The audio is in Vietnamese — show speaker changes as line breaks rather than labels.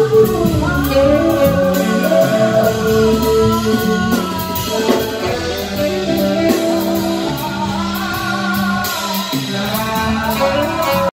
Oh,